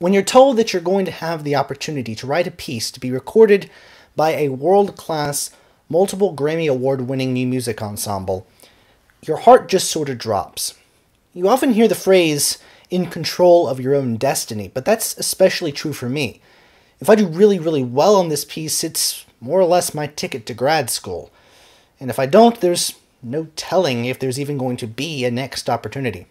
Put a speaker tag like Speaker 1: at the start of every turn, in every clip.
Speaker 1: When you're told that you're going to have the opportunity to write a piece to be recorded by a world class, multiple Grammy Award winning new music ensemble, your heart just sort of drops. You often hear the phrase, in control of your own destiny, but that's especially true for me. If I do really, really well on this piece, it's more or less my ticket to grad school. And if I don't, there's no telling if there's even going to be a next opportunity.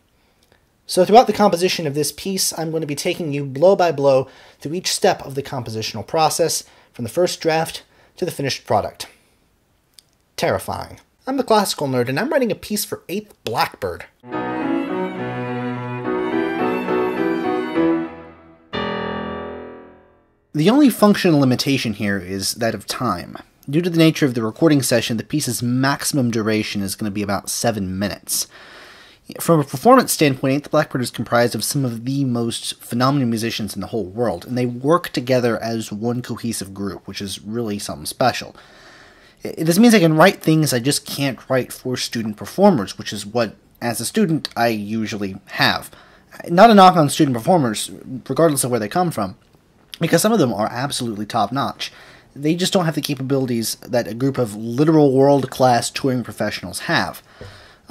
Speaker 1: So, throughout the composition of this piece, I'm going to be taking you blow by blow through each step of the compositional process, from the first draft to the finished product. Terrifying. I'm the classical nerd, and I'm writing a piece for Eighth Blackbird. The only functional limitation here is that of time. Due to the nature of the recording session, the piece's maximum duration is going to be about 7 minutes. From a performance standpoint, the Blackbird is comprised of some of the most phenomenal musicians in the whole world, and they work together as one cohesive group, which is really something special. This means I can write things I just can't write for student performers, which is what, as a student, I usually have. Not a knock on student performers, regardless of where they come from, because some of them are absolutely top notch. They just don't have the capabilities that a group of literal world class touring professionals have.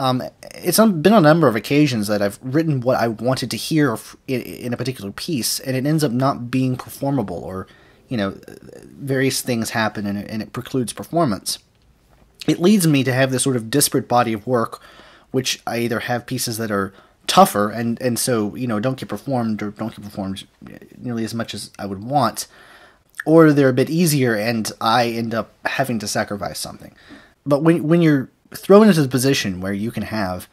Speaker 1: Um, it's been on a number of occasions that I've written what I wanted to hear in a particular piece, and it ends up not being performable, or you know, various things happen and it, and it precludes performance. It leads me to have this sort of disparate body of work, which I either have pieces that are tougher and and so you know don't get performed or don't get performed nearly as much as I would want, or they're a bit easier and I end up having to sacrifice something. But when when you're thrown into the position where you can have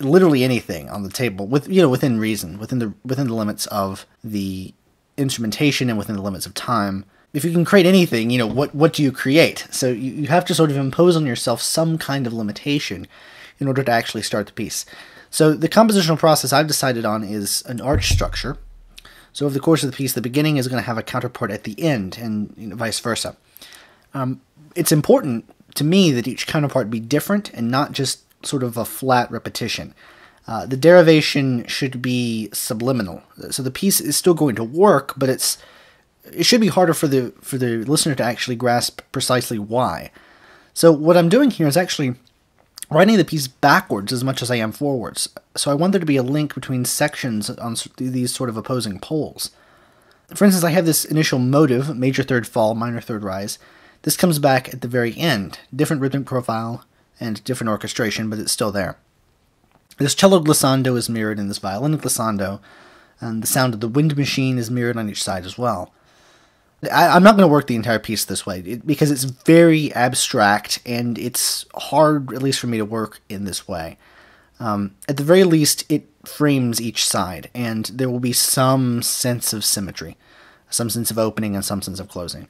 Speaker 1: literally anything on the table with you know within reason within the within the limits of the instrumentation and within the limits of time. If you can create anything you know what what do you create? So you, you have to sort of impose on yourself some kind of limitation in order to actually start the piece. So the compositional process i've decided on is an arch structure. So over the course of the piece the beginning is going to have a counterpart at the end and you know, vice versa. Um, it's important to me that each counterpart be different and not just sort of a flat repetition. Uh, the derivation should be subliminal, so the piece is still going to work, but it's it should be harder for the for the listener to actually grasp precisely why. So what I'm doing here is actually writing the piece backwards as much as I am forwards. So I want there to be a link between sections on these sort of opposing poles. For instance, I have this initial motive, major third fall, minor third rise, this comes back at the very end, different rhythmic profile and different orchestration, but it's still there. This cello glissando is mirrored in this violin glissando, and the sound of the wind machine is mirrored on each side as well. I, am not going to work the entire piece this way it, because it's very abstract and it's hard, at least for me, to work in this way. Um, at the very least, it frames each side, and there will be some sense of symmetry, some sense of opening and some sense of closing.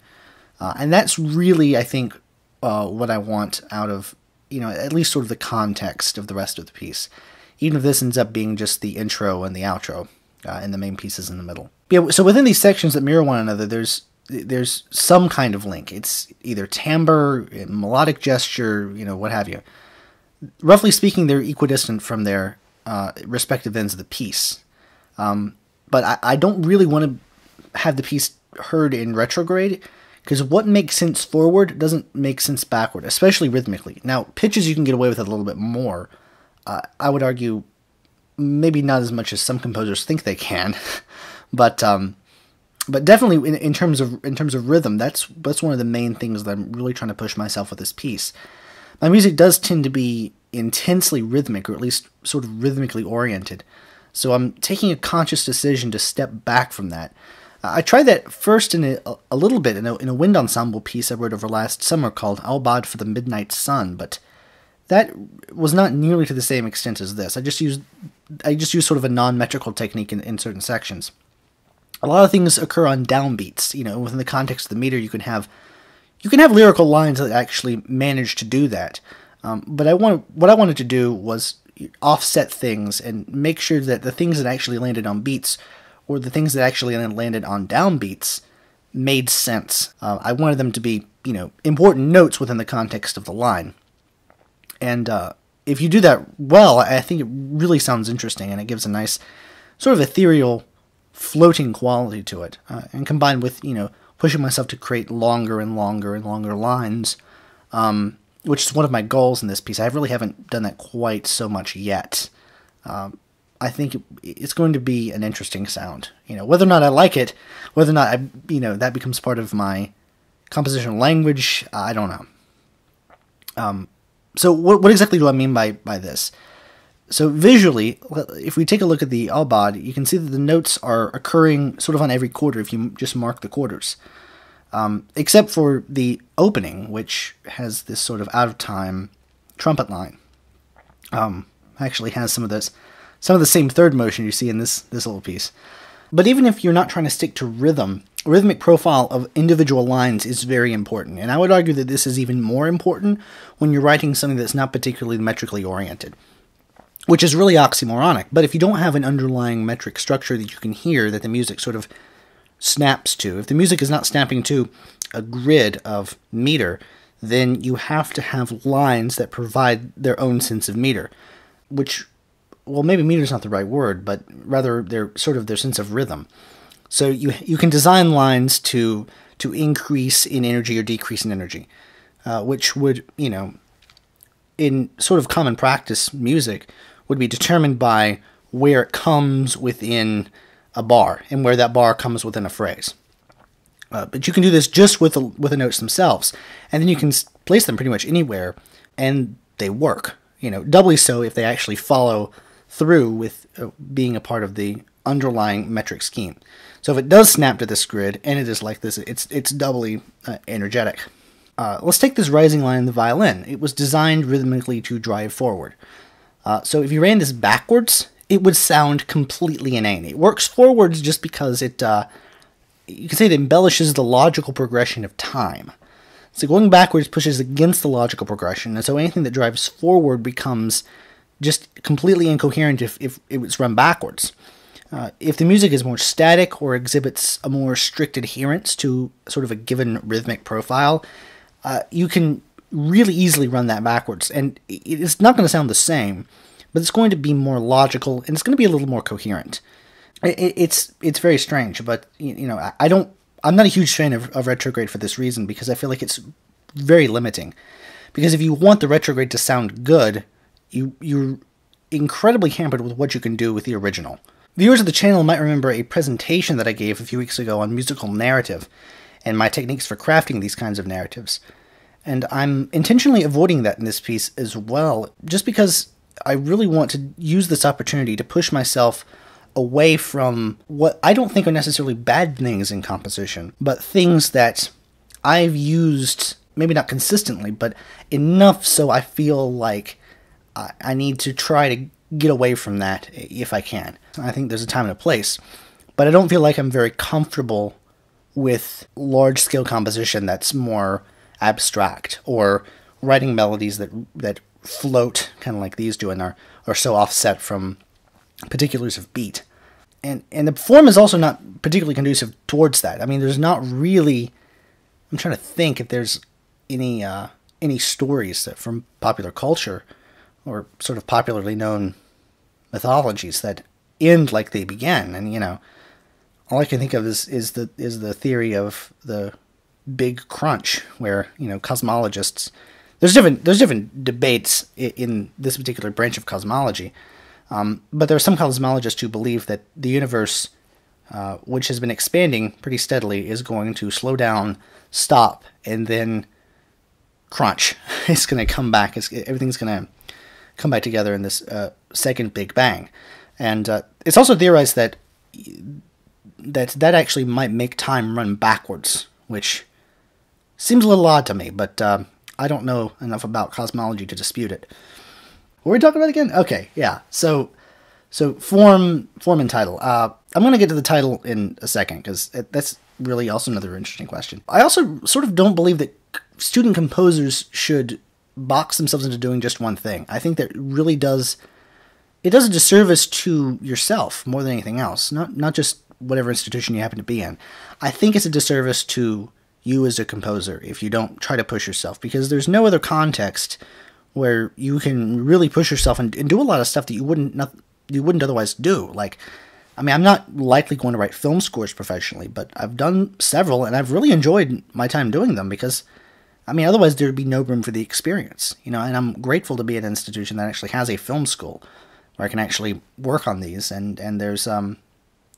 Speaker 1: Uh, and that's really, I think, uh, what I want out of, you know, at least sort of the context of the rest of the piece. Even if this ends up being just the intro and the outro, uh, and the main pieces in the middle. Yeah, so within these sections that mirror one another, there's there's some kind of link. It's either timbre, melodic gesture, you know, what have you. Roughly speaking, they're equidistant from their uh, respective ends of the piece. Um, but I, I don't really want to have the piece heard in retrograde because what makes sense forward doesn't make sense backward, especially rhythmically. Now, pitches you can get away with a little bit more. Uh, I would argue maybe not as much as some composers think they can, but um, but definitely in, in terms of in terms of rhythm, that's that's one of the main things that I'm really trying to push myself with this piece. My music does tend to be intensely rhythmic, or at least sort of rhythmically oriented. So I'm taking a conscious decision to step back from that I tried that first in a, a little bit in a, in a wind ensemble piece I wrote over last summer called Aubade for the Midnight Sun, but that was not nearly to the same extent as this. I just used I just used sort of a non-metrical technique in, in certain sections. A lot of things occur on downbeats. You know, within the context of the meter, you can have you can have lyrical lines that actually manage to do that. Um, but I want what I wanted to do was offset things and make sure that the things that actually landed on beats or the things that actually then landed on downbeats made sense. Uh, I wanted them to be, you know, important notes within the context of the line. And uh, if you do that well, I think it really sounds interesting and it gives a nice sort of ethereal floating quality to it, uh, and combined with you know pushing myself to create longer and longer and longer lines, um, which is one of my goals in this piece. I really haven't done that quite so much yet. Um, I think it's going to be an interesting sound. You know, whether or not I like it, whether or not I, you know, that becomes part of my compositional language, I don't know. Um, so what, what exactly do I mean by, by this? So visually, if we take a look at the Aubade, you can see that the notes are occurring sort of on every quarter if you just mark the quarters. Um, except for the opening, which has this sort of out of time trumpet line. Um, actually has some of this, some of the same third motion you see in this this little piece. But even if you're not trying to stick to rhythm, rhythmic profile of individual lines is very important, and I would argue that this is even more important when you're writing something that's not particularly metrically oriented which is really oxymoronic. But if you don't have an underlying metric structure that you can hear that the music sort of snaps to, if the music is not snapping to a grid of meter, then you have to have lines that provide their own sense of meter, which, well, maybe meter is not the right word, but rather they're sort of their sense of rhythm. So you you can design lines to to increase in energy or decrease in energy, uh, which would you know, in sort of common practice music, would be determined by where it comes within a bar and where that bar comes within a phrase. Uh, but you can do this just with the, with the notes themselves, and then you can place them pretty much anywhere, and they work. You know, doubly so if they actually follow through with uh, being a part of the underlying metric scheme. So if it does snap to this grid, and it is like this, it's it's doubly uh, energetic. Uh, let's take this rising line in the violin. It was designed rhythmically to drive forward. Uh, so if you ran this backwards, it would sound completely inane. It works forwards just because it, uh, you can say it embellishes the logical progression of time. So going backwards pushes against the logical progression, and so anything that drives forward becomes just completely incoherent if, if it was run backwards. Uh, if the music is more static or exhibits a more strict adherence to sort of a given rhythmic profile, uh, you can really easily run that backwards, and it's not going to sound the same, but it's going to be more logical and it's going to be a little more coherent. It's it's very strange, but you know I don't I'm not a huge fan of, of retrograde for this reason because I feel like it's very limiting. Because if you want the retrograde to sound good, you you're incredibly hampered with what you can do with the original. Viewers of the channel might remember a presentation that I gave a few weeks ago on musical narrative and my techniques for crafting these kinds of narratives. And I'm intentionally avoiding that in this piece as well, just because I really want to use this opportunity to push myself away from what I don't think are necessarily bad things in composition, but things that I've used, maybe not consistently, but enough so I feel like I need to try to get away from that if I can. I think there's a time and a place, but I don't feel like I'm very comfortable with large scale composition that's more abstract or writing melodies that that float kind of like these do and are, are so offset from particulars of beat. And and the form is also not particularly conducive towards that. I mean, there's not really. I'm trying to think if there's any uh, any stories that from popular culture or sort of popularly known mythologies that end like they began. And you know, all I can think of is is the is the theory of the big crunch where you know cosmologists there's different there's different debates in, in this particular branch of cosmology. Um, but there are some cosmologists who believe that the universe uh, which has been expanding pretty steadily is going to slow down stop and then crunch. It's going to come back. It's, everything's going to come back together in this uh, second big bang and uh, it's also theorized that that that actually might make time run backwards which Seems a little odd to me, but uh, I don't know enough about cosmology to dispute it. What were we talking about again? Okay, yeah. So, so form, form and title. Uh, I'm going to get to the title in a second because that's really also another interesting question. I also sort of don't believe that student composers should box themselves into doing just one thing. I think that really does it does a disservice to yourself more than anything else. Not not just whatever institution you happen to be in. I think it's a disservice to you as a composer if you don't try to push yourself because there's no other context where you can really push yourself and, and do a lot of stuff that you wouldn't not, you wouldn't otherwise do like I mean, I'm not likely going to write film scores professionally, but I've done several and I've really enjoyed my time doing them because, I mean, otherwise there'd be no room for the experience, you know, and I'm grateful to be at an institution that actually has a film school where I can actually work on these and, and there's, um,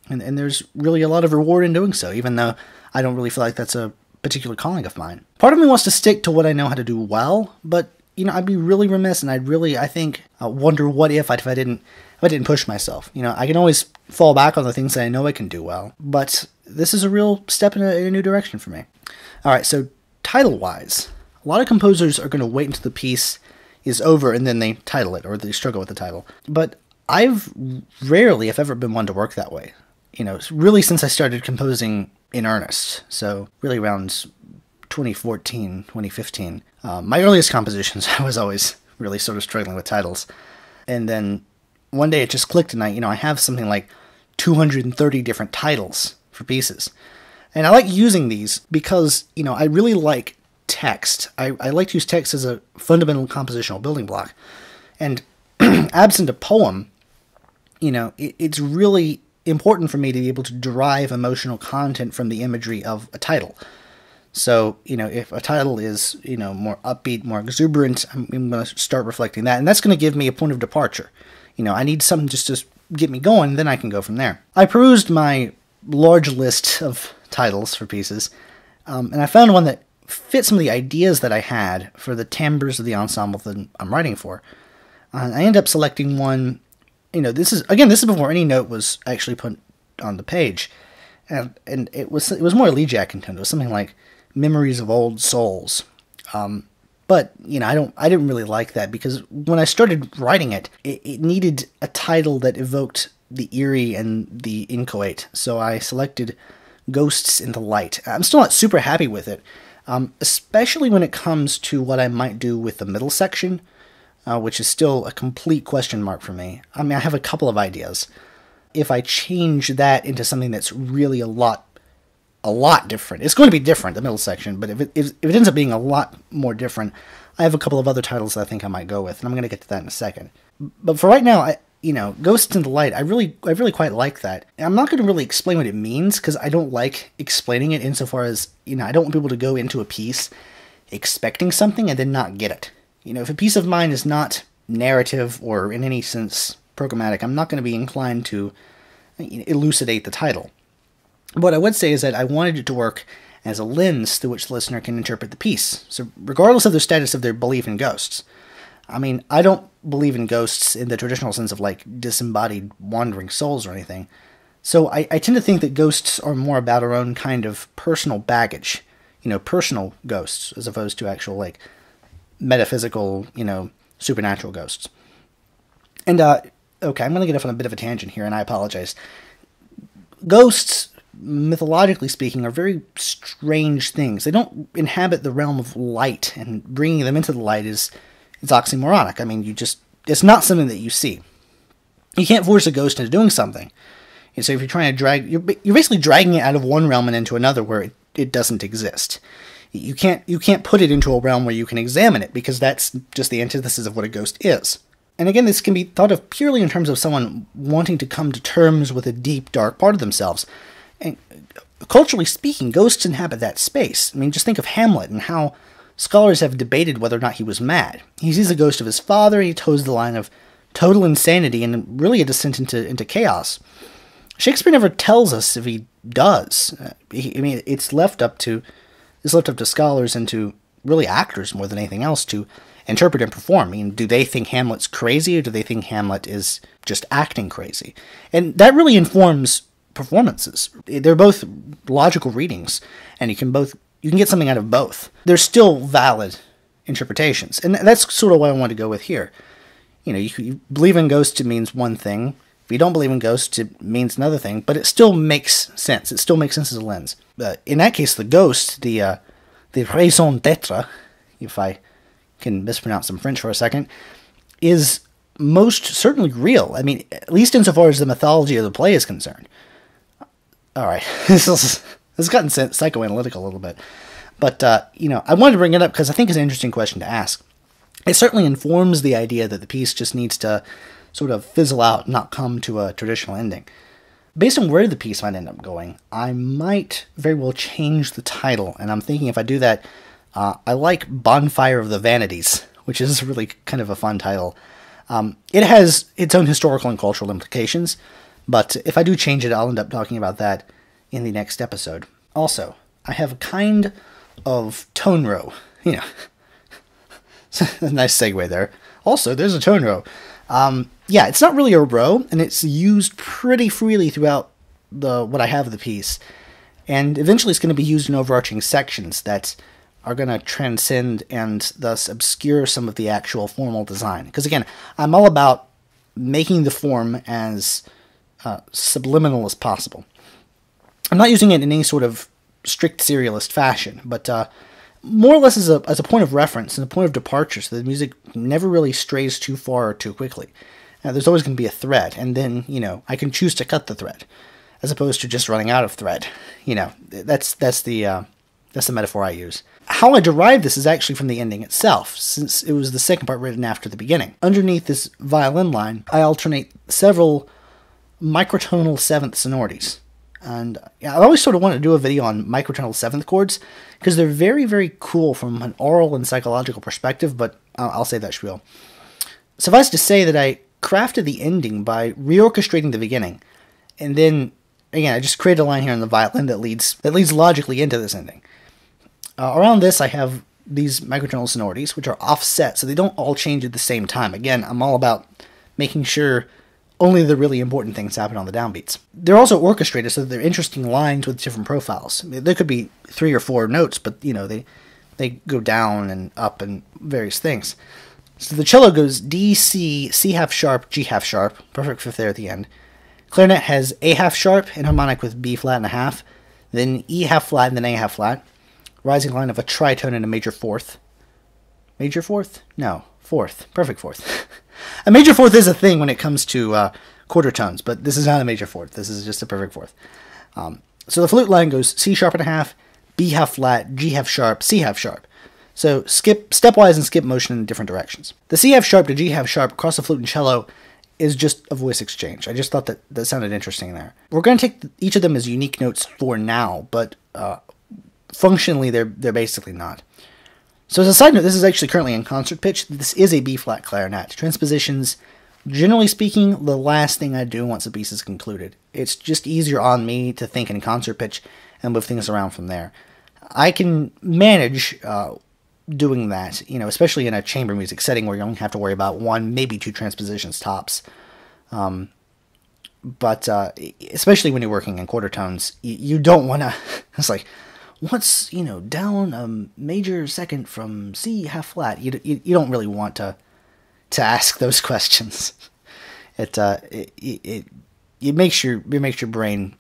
Speaker 1: and, and there's really a lot of reward in doing so, even though I don't really feel like that's a particular calling of mine. Part of me wants to stick to what I know how to do well, but you know, I'd be really remiss, and I'd really, I think, uh, wonder what if I, if I didn't, if I didn't push myself. You know, I can always fall back on the things that I know I can do well, but this is a real step in a, in a new direction for me. All right, so title-wise, a lot of composers are going to wait until the piece is over and then they title it, or they struggle with the title. But I've rarely, if ever, been one to work that way. You know, really since I started composing in earnest. So really around 2014, 2015. Um, my earliest compositions, I was always really sort of struggling with titles. And then one day it just clicked, and I, you know, I have something like 230 different titles for pieces. And I like using these because, you know, I really like text. I, I like to use text as a fundamental compositional building block. And absent a poem, you know, it, it's really important for me to be able to derive emotional content from the imagery of a title. So, you know, if a title is, you know, more upbeat, more exuberant, I'm, I'm going to start reflecting that. And that's going to give me a point of departure. You know, I need something just to get me going, then I can go from there. I perused my large list of titles for pieces, um, and I found one that fit some of the ideas that I had for the timbres of the ensemble that I'm writing for. Uh, I end up selecting one, you know, this is, again, this is before any note was actually put on the page. And, and it was it was more intent. It was something like memories of old souls. Um, but you know, I don't, I didn't really like that because when I started writing it, it, it needed a title that evoked the eerie and the inchoate. So I selected "Ghosts in the Light." I'm still not super happy with it, um, especially when it comes to what I might do with the middle section, uh, which is still a complete question mark for me. I mean, I have a couple of ideas. If I change that into something that's really a lot a lot different. It's going to be different, the middle section, but if it, if, if it ends up being a lot more different, I have a couple of other titles that I think I might go with, and I'm going to get to that in a second. But for right now, I, you know, Ghosts in the Light, I really, I really quite like that. I'm not going to really explain what it means because I don't like explaining it insofar as, you know, I don't want people to go into a piece expecting something and then not get it. You know, if a piece of mine is not narrative or in any sense programmatic, I'm not going to be inclined to elucidate the title. What I would say is that I wanted it to work as a lens through which the listener can interpret the piece. So, regardless of the status of their belief in ghosts, I mean, I don't believe in ghosts in the traditional sense of like disembodied wandering souls or anything. So, I, I tend to think that ghosts are more about our own kind of personal baggage, you know, personal ghosts, as opposed to actual like metaphysical, you know, supernatural ghosts. And, uh, okay, I'm going to get off on a bit of a tangent here, and I apologize. Ghosts mythologically speaking, are very strange things. They don't inhabit the realm of light, and bringing them into the light is it's oxymoronic. I mean, you just it's not something that you see. You can't force a ghost into doing something. And so if you're trying to drag, you're, you're basically dragging it out of one realm and into another where it, it doesn't exist. You can't you can't put it into a realm where you can examine it because that's just the antithesis of what a ghost is. And again, this can be thought of purely in terms of someone wanting to come to terms with a deep, dark part of themselves. And culturally speaking, ghosts inhabit that space. I mean, just think of Hamlet and how scholars have debated whether or not he was mad. He sees the ghost of his father, and he toes the line of total insanity and really a descent into, into chaos. Shakespeare never tells us if he does. Uh, he, I mean, it's left up to it's left up to scholars and to really actors more than anything else to interpret and perform. I mean, do they think Hamlet's crazy or do they think Hamlet is just acting crazy? And that really informs performances. They're both logical readings, and you can both you can get something out of both. They're still valid interpretations, and that's sort of what I want to go with here. You know, you, you believe in ghosts, it means one thing. If you don't believe in ghosts, it means another thing. But it still makes sense. It still makes sense as a lens. Uh, in that case, the ghost, the uh, the raison d'être, if I can mispronounce some French for a second, is most certainly real. I mean, at least insofar as the mythology of the play is concerned all right, this is this has gotten psychoanalytical a little bit, but uh, you know, I wanted to bring it up because I think it's an interesting question to ask. It certainly informs the idea that the piece just needs to sort of fizzle out, not come to a traditional ending. based on where the piece might end up going, I might very well change the title. And I'm thinking if I do that, uh, I like Bonfire of the Vanities, which is really kind of a fun title. Um, it has its own historical and cultural implications, but if I do change it, I'll end up talking about that in the next episode. Also, I have a kind of tone row. You know, nice segue there. Also, there's a tone row. Um, yeah, it's not really a row, and it's used pretty freely throughout the what I have of the piece. And eventually, it's going to be used in overarching sections that are going to transcend and thus obscure some of the actual formal design. Because again, I'm all about making the form as uh, subliminal as possible. I'm not using it in any sort of strict serialist fashion, but uh, more or less as a, as a point of reference and a point of departure so the music never really strays too far or too quickly. Now, there's always going to be a thread, and then, you know, I can choose to cut the thread as opposed to just running out of thread. You know, that's, that's, the, uh, that's the metaphor I use. How I derived this is actually from the ending itself, since it was the second part written after the beginning. Underneath this violin line, I alternate several microtonal seventh sonorities. And yeah, I always sort of wanted to do a video on microtonal seventh chords because they're very, very cool from an aural and psychological perspective, but I'll, I'll say that spiel. Suffice to say that I crafted the ending by reorchestrating the beginning, and then again I just created a line here on the violin that leads that leads logically into this ending. Uh, around this, I have these microtonal sonorities, which are offset, so they don't all change at the same time. Again, I'm all about making sure only the really important things happen on the downbeats. They're also orchestrated so that they're interesting lines with different profiles. There could be three or four notes, but you know they they go down and up and various things. So the cello goes D, C, C half sharp, G half sharp, perfect fifth there at the end. Clarinet has A half sharp and harmonic with B flat and a half, then E half flat and then A half flat. Rising line of a tritone and a major fourth. Major fourth? No, fourth. Perfect fourth. a major fourth is a thing when it comes to uh, quarter tones, but this is not a major fourth. This is just a perfect fourth. Um, so the flute line goes C sharp and a half, B half flat, G half sharp, C half sharp. So skip stepwise and skip motion in different directions. The C half sharp to G half sharp across the flute and cello is just a voice exchange. I just thought that that sounded interesting there. We're going to take each of them as unique notes for now, but uh, functionally they're they're basically not. So as a side note, this is actually currently in concert pitch. This is a B flat clarinet. Transpositions, generally speaking, the last thing I do once a piece is concluded. It's just easier on me to think in concert pitch and move things around from there. I can manage uh, doing that, you know, especially in a chamber music setting where you only have to worry about one, maybe two transpositions tops. Um, but uh, especially when you're working in quarter tones, you don't want to. It's like what's you know down a major second from C half flat? You, you, you don't really want to to ask those questions. It uh it, it it makes your it makes your brain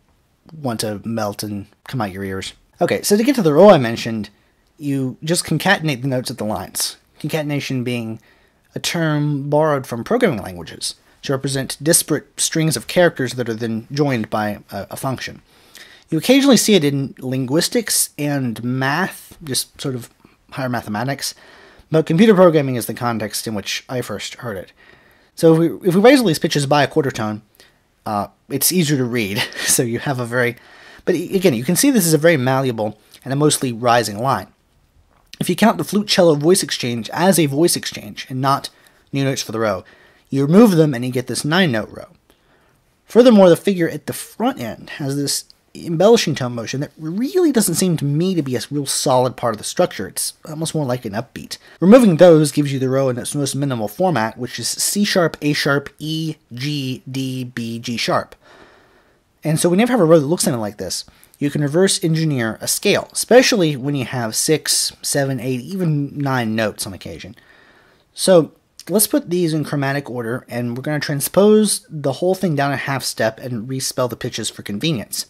Speaker 1: want to melt and come out your ears. Okay, so to get to the row I mentioned, you just concatenate the notes of the lines. Concatenation being a term borrowed from programming languages to represent disparate strings of characters that are then joined by a, a function. You occasionally see it in linguistics and math, just sort of higher mathematics, but computer programming is the context in which I first heard it. So if we, if we raise all these pitches by a quarter tone, uh, it's easier to read, so you have a very... But again, you can see this is a very malleable and a mostly rising line. If you count the flute cello voice exchange as a voice exchange and not new notes for the row, you remove them and you get this nine note row. Furthermore, the figure at the front end has this embellishing tone motion that really doesn't seem to me to be a real solid part of the structure. It's almost more like an upbeat. Removing those gives you the row in its most minimal format, which is C sharp, A sharp, E, G, D, B, G sharp. And so whenever you have a row that looks something like this, you can reverse engineer a scale, especially when you have six, seven, eight, even nine notes on occasion. So let's put these in chromatic order, and we're going to transpose the whole thing down a half step and respell the pitches for convenience.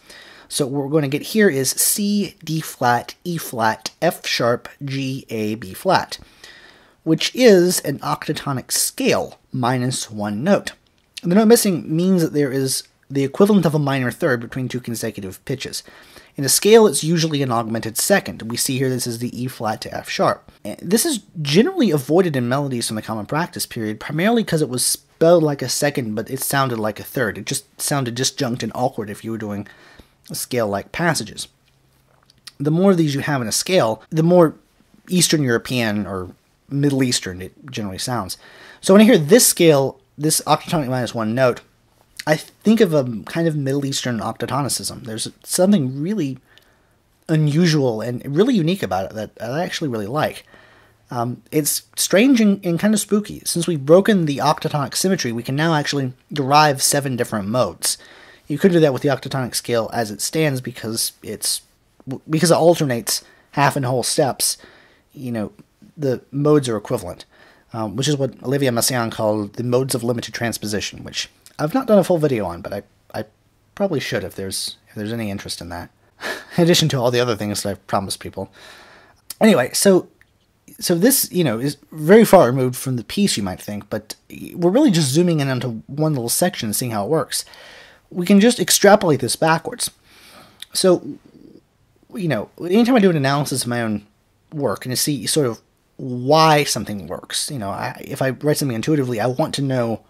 Speaker 1: So what we're going to get here is C, D flat, E flat, F sharp, G, A, B flat, which is an octatonic scale minus one note. The note missing means that there is the equivalent of a minor third between two consecutive pitches. In a scale, it's usually an augmented second. We see here this is the E flat to F sharp. Eh, this is generally avoided in melodies from the common practice period, primarily because it was spelled like a second, but it sounded like a third. It just sounded disjunct and awkward if you were doing scale like passages. The more of these you have in a scale, the more Eastern European or Middle Eastern it generally sounds. So when I hear this scale, this octatonic minus one note, I think of a kind of Middle Eastern octatonicism. There's something really unusual and really unique about it that I actually really like. Um, it's strange and, and, kind of spooky. Since we've broken the octatonic symmetry, we can now actually derive seven different modes. You could do that with the octatonic scale as it stands because it's because it alternates half and whole steps. You know, the modes are equivalent, um, which is what Olivier Messiaen called the modes of limited transposition, which I've not done a full video on, but I, I probably should if there's if there's any interest in that. in addition to all the other things that I've promised people. Anyway, so so this you know is very far removed from the piece you might think, but we're really just zooming in onto one little section and seeing how it works. We can just extrapolate this backwards. So you know, anytime I do an analysis of my own work and to see sort of why something works, you know, I, if I write something intuitively, I want to know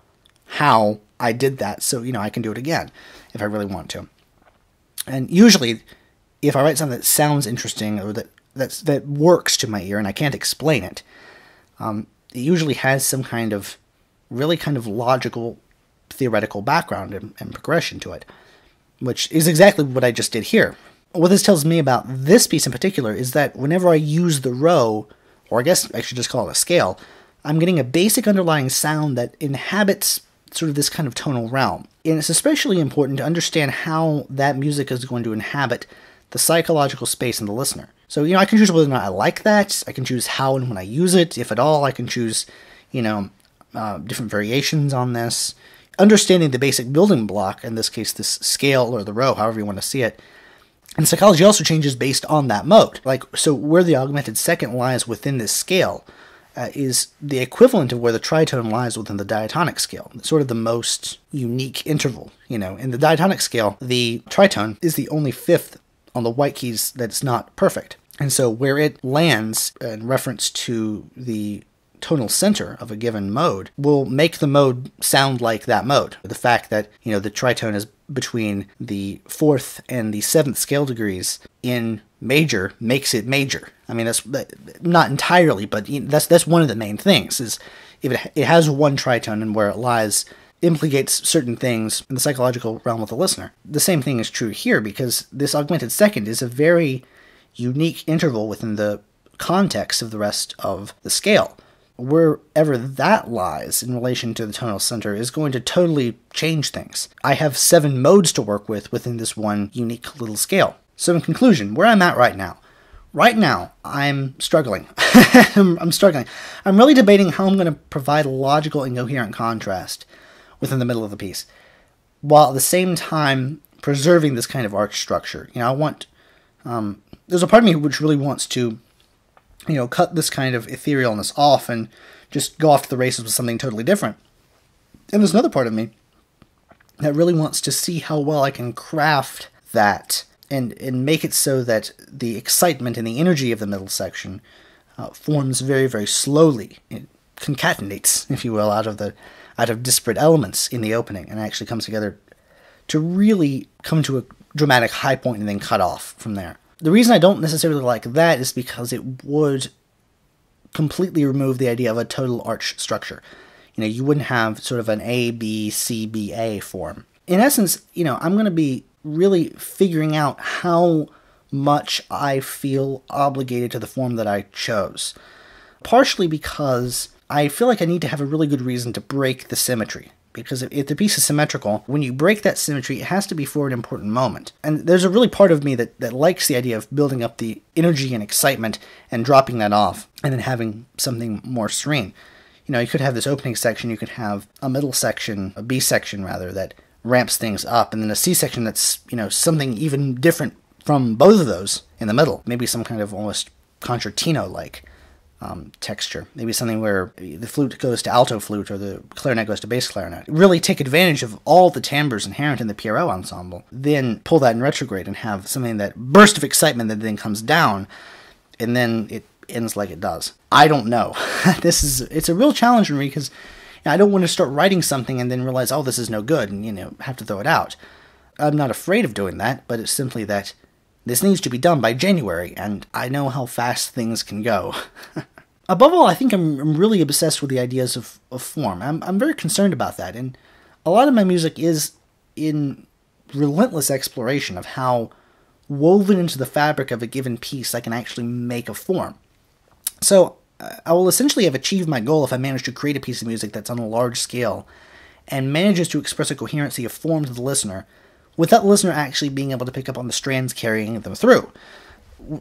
Speaker 1: how I did that so, you know, I can do it again if I really want to. And usually, if I write something that sounds interesting or that that's, that works to my ear and I can't explain it, um, it usually has some kind of really kind of logical theoretical background and, and progression to it, which is exactly what I just did here what this tells me about this piece in particular is that whenever I use the row, or I guess I should just call it a scale, I'm getting a basic underlying sound that inhabits sort of this kind of tonal realm. And it's especially important to understand how that music is going to inhabit the psychological space in the listener. So, you know, I can choose whether or not I like that. I can choose how and when I use it, if at all. I can choose, you know, uh, different variations on this. Understanding the basic building block, in this case, this scale or the row, however you want to see it, and psychology also changes based on that mode. Like, so where the augmented second lies within this scale uh, is the equivalent of where the tritone lies within the diatonic scale. It's sort of the most unique interval. You know, in the diatonic scale, the tritone is the only fifth on the white keys that's not perfect. And so where it lands in reference to the tonal center of a given mode will make the mode sound like that mode. The fact that, you know, the tritone is between the fourth and the seventh scale degrees in major makes it major. I mean, that's not entirely, but that's that's one of the main things. Is if it, it has one tritone and where it lies implicates certain things in the psychological realm of the listener. The same thing is true here because this augmented second is a very unique interval within the context of the rest of the scale wherever that lies in relation to the tonal center is going to totally change things. I have seven modes to work with within this one unique little scale. So, in conclusion, where I'm at right now, right now, I'm struggling. I'm, struggling. I'm really debating how I'm going to provide logical and coherent contrast within the middle of the piece, while at the same time preserving this kind of arch structure. You know, I want. Um, there's a part of me which really wants to you know, cut this kind of etherealness off and just go off to the races with something totally different. And there's another part of me that really wants to see how well I can craft that and and make it so that the excitement and the energy of the middle section uh, forms very very slowly. It concatenates, if you will, out of the out of disparate elements in the opening, and actually comes together to really come to a dramatic high point and then cut off from there. The reason I don't necessarily like that is because it would completely remove the idea of a total arch structure. You know, you wouldn't have sort of an A, B, C, B, A form. In essence, you know, I'm going to be really figuring out how much I feel obligated to the form that I chose. Partially because I feel like I need to have a really good reason to break the symmetry because if the piece is symmetrical, when you break that symmetry, it has to be for an important moment. And there's a really part of me that, that likes the idea of building up the energy and excitement and dropping that off and then having something more serene. You know, you could have this opening section, you could have a middle section, a B section rather, that ramps things up, and then a C section that's, you know, something even different from both of those in the middle. Maybe some kind of almost concertino like um, texture. Maybe something where the flute goes to alto flute or the clarinet goes to bass clarinet. Really take advantage of all the timbres inherent in the Pierrot ensemble. Then pull that in retrograde and have something that burst of excitement that then comes down, and then it ends like it does. I don't know. this is it's a real challenge for me because I don't want to start writing something and then realize, oh, this is no good, and, you know, have to throw it out. I'm not afraid of doing that, but it's simply that this needs to be done by January, and I know how fast things can go. Above all, I think I'm, I'm, really obsessed with the ideas of, of form. I'm, I'm very concerned about that, and a lot of my music is in relentless exploration of how woven into the fabric of a given piece I can actually make a form. So uh, I will essentially have achieved my goal if I manage to create a piece of music that's on a large scale and manages to express a coherency of form to the listener without the listener actually being able to pick up on the strands carrying them through.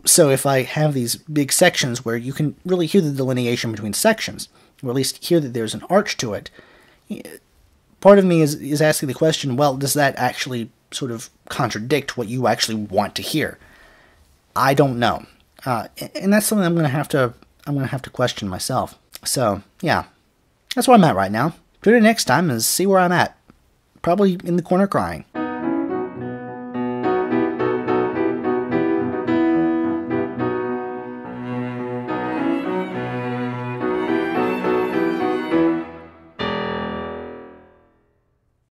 Speaker 1: So if I have these big sections where you can really hear the delineation between sections, or at least hear that there's an arch to it, part of me is, is asking the question, well, does that actually sort of contradict what you actually want to hear? I don't know. Uh, and that's something I'm going to have to I'm going to have to question myself. So, yeah, that's where I'm at right now. Tune in next time and see where I'm at. Probably in the corner crying.